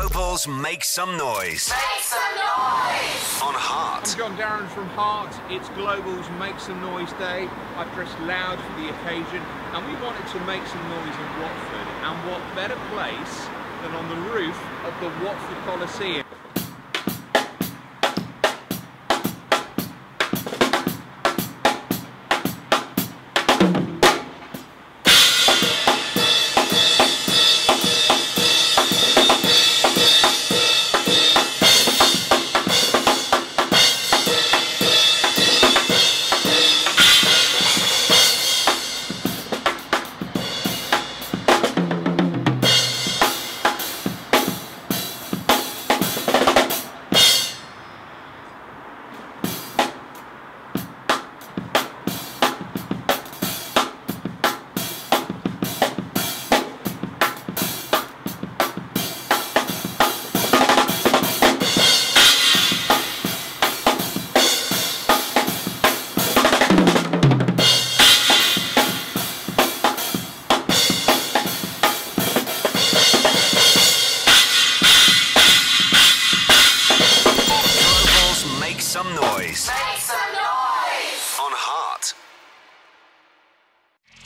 Globals Make Some Noise. Make some noise! On Heart. I'm John Darin from Heart. It's Global's Make Some Noise Day. I've dressed loud for the occasion and we wanted to make some noise in Watford. And what better place than on the roof of the Watford Colosseum. some noise.